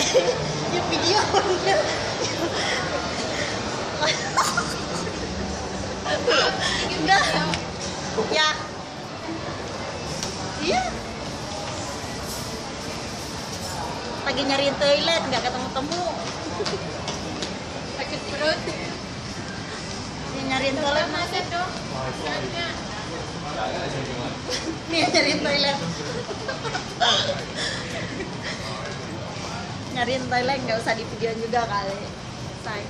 Yung video. Enggak. Ya. Iya. Lagi nyariin toilet, nggak ketemu-temu. sakit perut Dia nyariin toilet masih dong Nih nyariin toilet. Nyariin toilet nggak usah di video juga kali. Say.